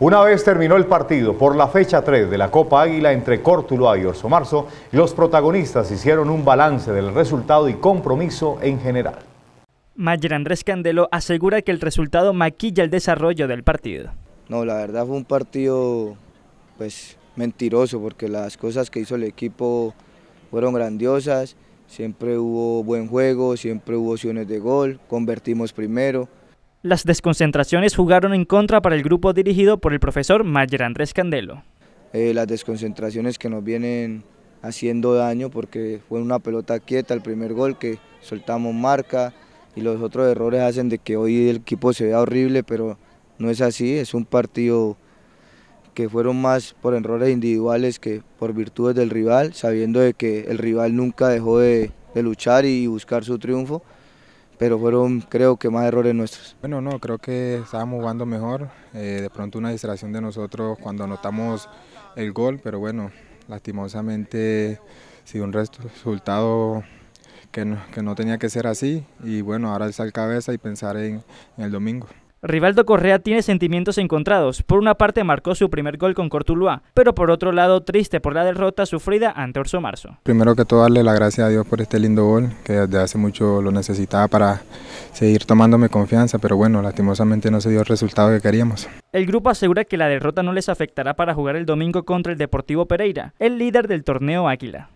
Una vez terminó el partido por la fecha 3 de la Copa Águila entre Córtulo y Orso Marzo, los protagonistas hicieron un balance del resultado y compromiso en general. Mayer Andrés Candelo asegura que el resultado maquilla el desarrollo del partido. No, la verdad fue un partido pues mentiroso porque las cosas que hizo el equipo fueron grandiosas, siempre hubo buen juego, siempre hubo opciones de gol, convertimos primero. Las desconcentraciones jugaron en contra para el grupo dirigido por el profesor Mayer Andrés Candelo. Eh, las desconcentraciones que nos vienen haciendo daño porque fue una pelota quieta el primer gol que soltamos marca y los otros errores hacen de que hoy el equipo se vea horrible, pero no es así, es un partido que fueron más por errores individuales que por virtudes del rival, sabiendo de que el rival nunca dejó de, luchar y buscar su triunfo, pero fueron creo que más errores nuestros. Bueno, no, creo que estábamos jugando mejor, eh, de pronto una distracción de nosotros cuando anotamos el gol, pero bueno, lastimosamente sido un resultado que no, que no tenía que ser así y bueno, ahora alzar cabeza y pensar en el domingo. Rivaldo Correa tiene sentimientos encontrados. Por una parte marcó su primer gol con Cortuluá, pero por otro lado triste por la derrota sufrida ante Orso Marzo. Primero que todo darle la gracia a Dios por este lindo gol, que desde hace mucho lo necesitaba para seguir tomándome confianza, pero bueno, lastimosamente no se dio el resultado que queríamos. El grupo asegura que la derrota no les afectará para jugar el domingo contra el Deportivo Pereira, el líder del torneo Águila.